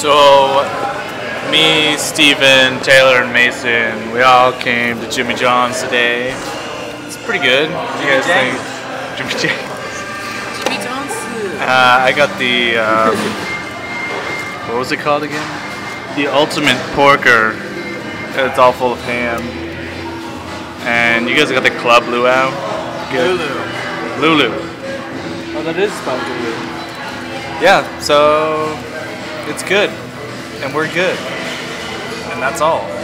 So, me, Steven, Taylor, and Mason, we all came to Jimmy John's today. It's pretty good. What do you guys think? Jimmy J. Jimmy Johnson. Uh, I got the, um, what was it called again? The Ultimate Porker. It's all full of ham. And you guys got the Club Luau. Good. Lulu. Lulu. Oh, that is spelled Lulu. Yeah, so it's good. And we're good. And that's all.